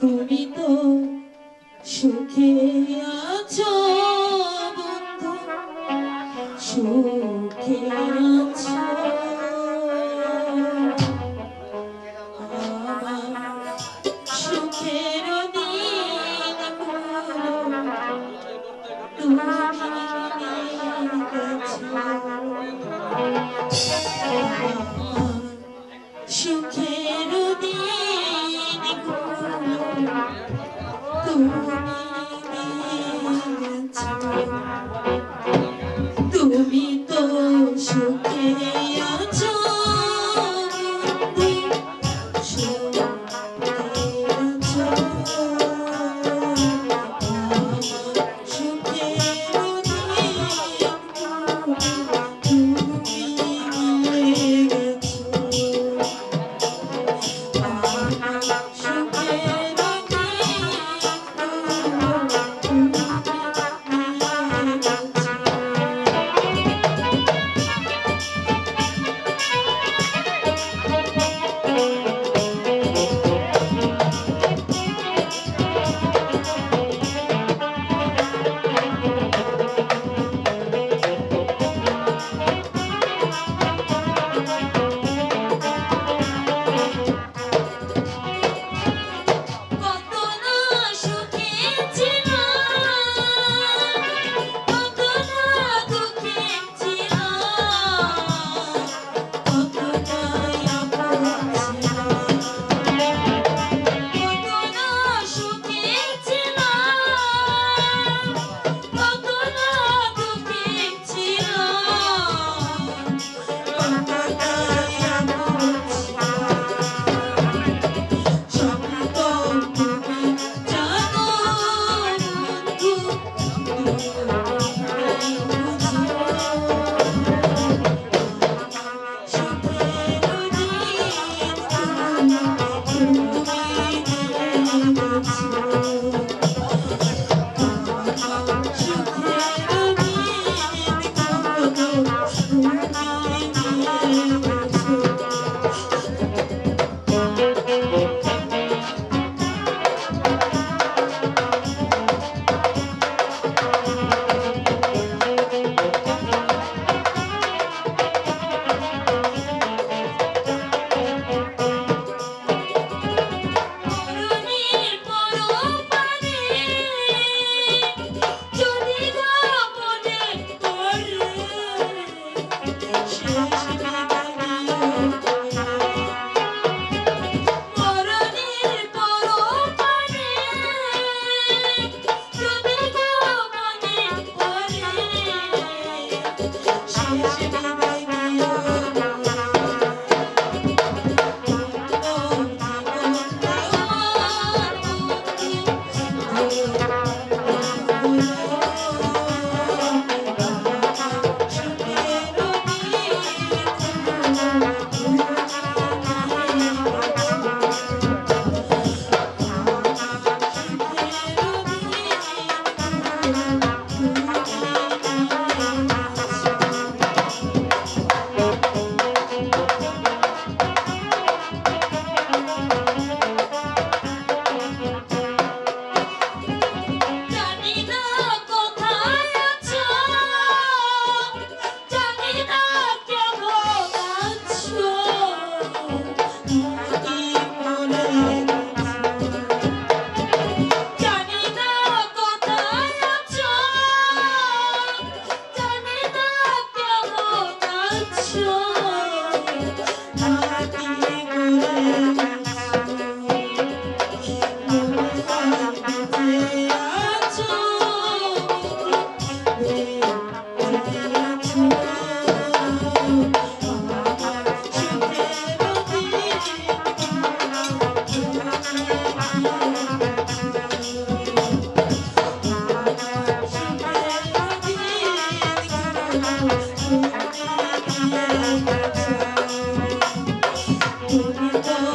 তুমি তো সুখে আছো বন্ধু। সুখে আছো। সুখের দিন তুমি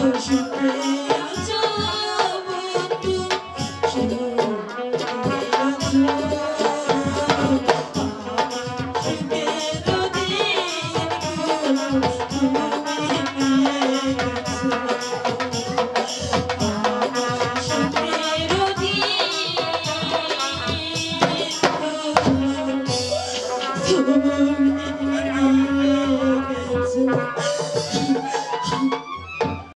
worship me.